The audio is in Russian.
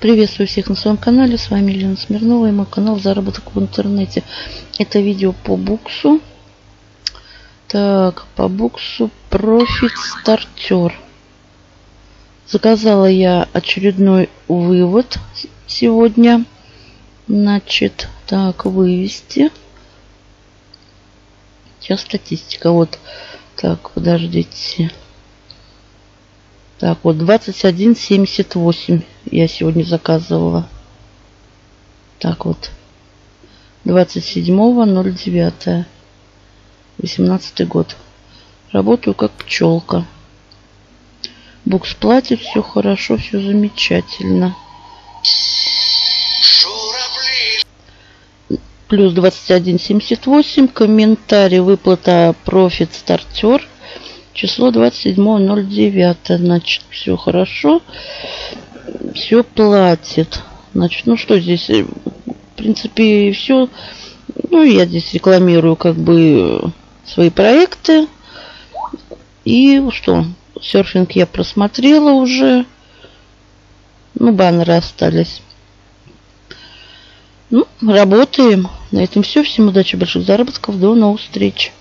Приветствую всех на своем канале. С вами Елена Смирнова и мой канал Заработок в интернете. Это видео по буксу. Так, по буксу Profit Starter. Заказала я очередной вывод сегодня. Значит, так, вывести. Сейчас статистика. Вот, так, подождите. Так, вот 21.78 я сегодня заказывала. Так вот. 27.09. 18 год. Работаю как пчелка. Букс платит, все хорошо, все замечательно. Плюс 21.78. Комментарий выплата профит стартер. Число 27.09. Значит, все хорошо. Все платит. Значит, ну что здесь? В принципе, все. Ну, я здесь рекламирую как бы свои проекты. И что? Серфинг я просмотрела уже. Ну, баннеры остались. Ну, работаем. На этом все. Всем удачи, больших заработков. До новых встреч.